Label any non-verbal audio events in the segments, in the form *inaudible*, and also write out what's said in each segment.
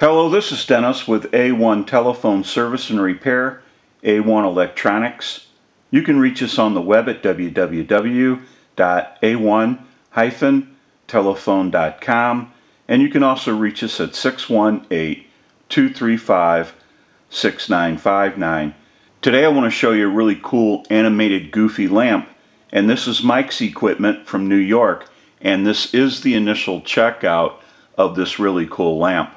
Hello, this is Dennis with A1 Telephone Service and Repair, A1 Electronics. You can reach us on the web at www.a1-telephone.com and you can also reach us at 618-235-6959. Today I want to show you a really cool animated goofy lamp and this is Mike's equipment from New York and this is the initial checkout of this really cool lamp.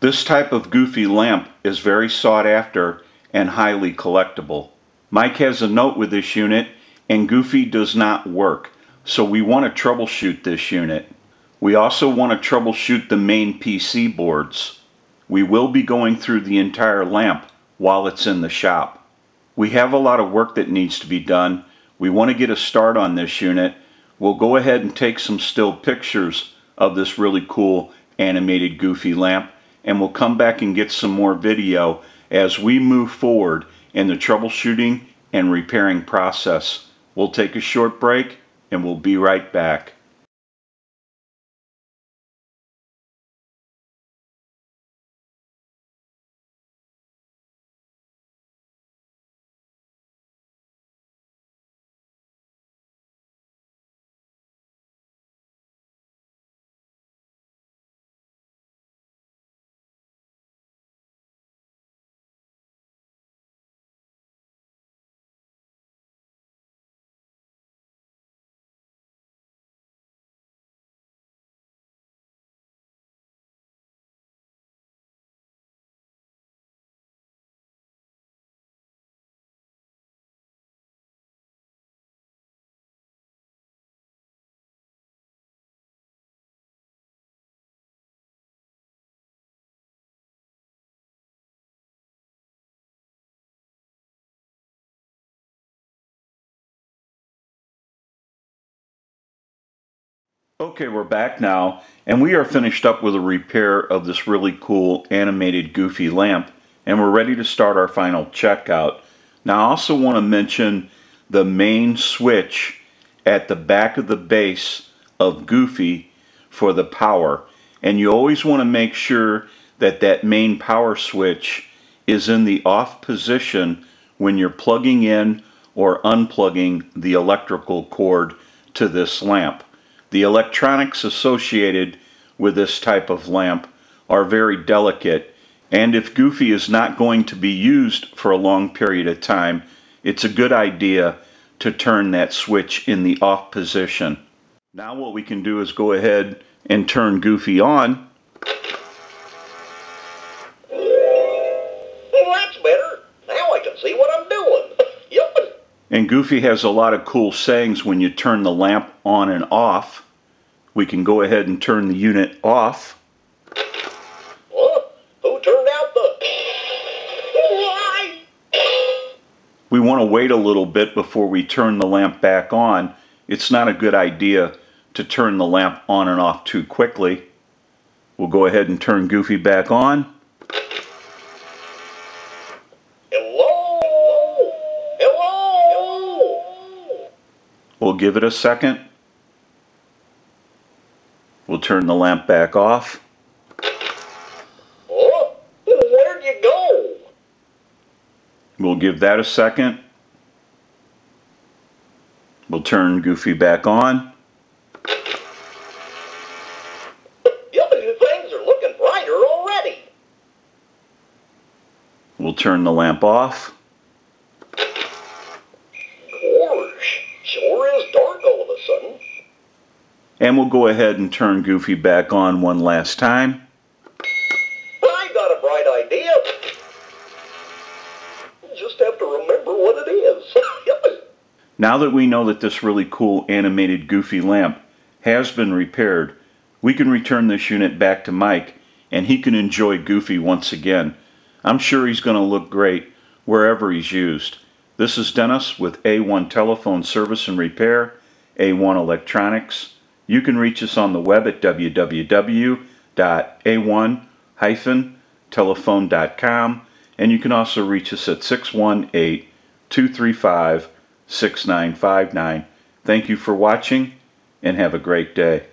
This type of goofy lamp is very sought after and highly collectible. Mike has a note with this unit and Goofy does not work, so we want to troubleshoot this unit. We also want to troubleshoot the main PC boards. We will be going through the entire lamp while it's in the shop. We have a lot of work that needs to be done. We want to get a start on this unit. We'll go ahead and take some still pictures of this really cool animated goofy lamp and we'll come back and get some more video as we move forward in the troubleshooting and repairing process. We'll take a short break and we'll be right back. Okay, we're back now, and we are finished up with a repair of this really cool animated goofy lamp, and we're ready to start our final checkout. Now, I also want to mention the main switch at the back of the base of Goofy for the power, and you always want to make sure that that main power switch is in the off position when you're plugging in or unplugging the electrical cord to this lamp. The electronics associated with this type of lamp are very delicate and if Goofy is not going to be used for a long period of time, it's a good idea to turn that switch in the off position. Now what we can do is go ahead and turn Goofy on. And Goofy has a lot of cool sayings when you turn the lamp on and off. We can go ahead and turn the unit off. Huh? Who turned out the... Why? We want to wait a little bit before we turn the lamp back on. It's not a good idea to turn the lamp on and off too quickly. We'll go ahead and turn Goofy back on. Hello? Hello? We'll give it a second. We'll turn the lamp back off. Oh, huh? Where'd you go? We'll give that a second. We'll turn Goofy back on. Things are looking brighter already. We'll turn the lamp off. Gosh, sure is dark all of a sudden. And we'll go ahead and turn Goofy back on one last time. I got a bright idea. Just have to remember what it is. *laughs* Now that we know that this really cool animated Goofy lamp has been repaired, we can return this unit back to Mike and he can enjoy Goofy once again. I'm sure he's going to look great wherever he's used. This is Dennis with A1 Telephone Service and Repair, A1 Electronics. You can reach us on the web at www.a1-telephone.com and you can also reach us at 618 235 6959. Thank you for watching and have a great day.